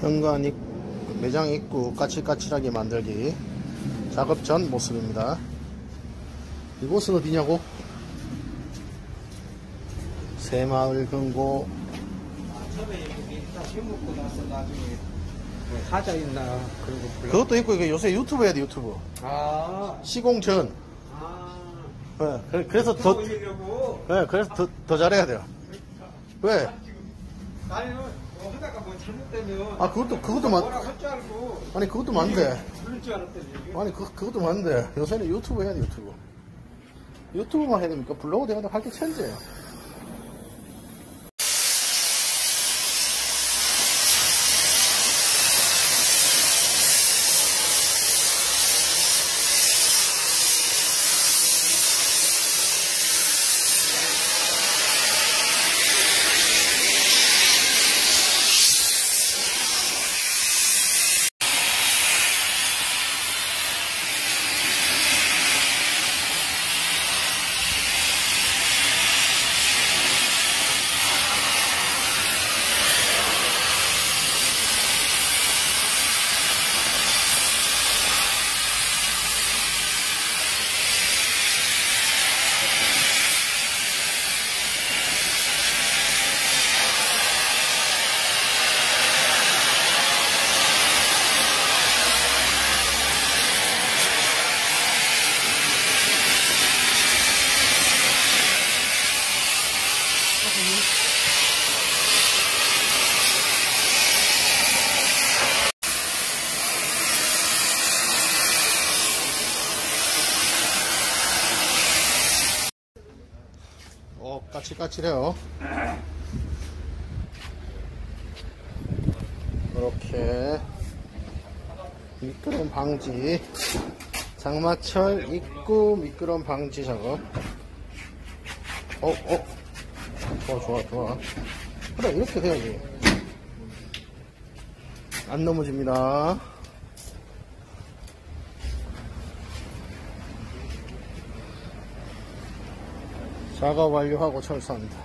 현관 입, 매장 입구 까칠까칠하게 만들기 작업 전 모습입니다. 이곳은 어디냐고? 새마을 금고 하자 있나 그런 거 불러. 그것도 있고 이거 요새 유튜브 해야 돼 유튜브 아, 시공 전 아. 네, 그래- 그래서 더 올리려고. 네, 그래서 더, 더 잘해야 돼요 왜? 나는 뭐 하다가 뭐 잘못되면. 아 그것도 그것도 맞. 아니 그것도 맞는데 아니 그, 그것도 맞는데 요새는 유튜브 해야 돼 유튜브 유튜브만 해야 됩니까? 블로그 대가도 할게 천재예요 어 까칠까칠해요. 이렇게 미끄럼 방지. 장마철 입구 미끄럼 방지 작업. 어, 어. 좋아, 좋아, 좋아. 그래, 이렇게 돼야지. 안 넘어집니다. 작업 완료하고 철수합니다.